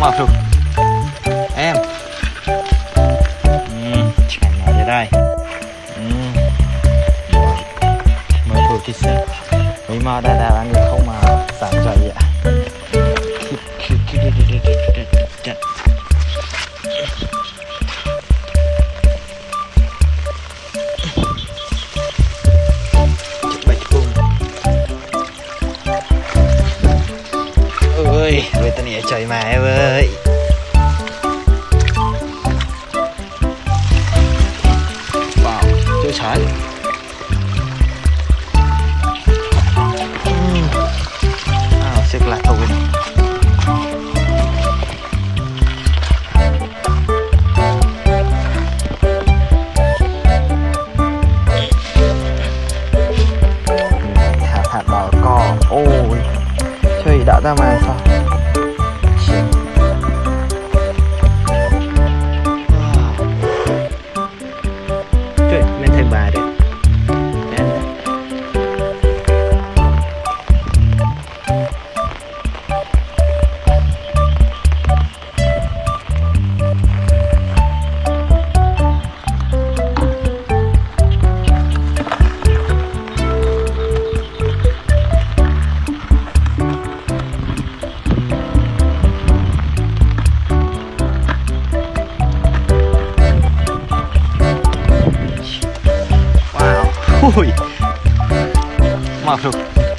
mọc rồi em. Ừ, chẳng nói ra đây. Ừ. Mới thử thì sẽ mấy mà đa đa ăn được không mà giảm chạy vậy ơi. Về tao nhảy trời mà em ơi. Wow chưa trái. Ừ. À siết lại thôi hạt hạt đỏ cò ôi chơi đã ra màn sao Ui. 的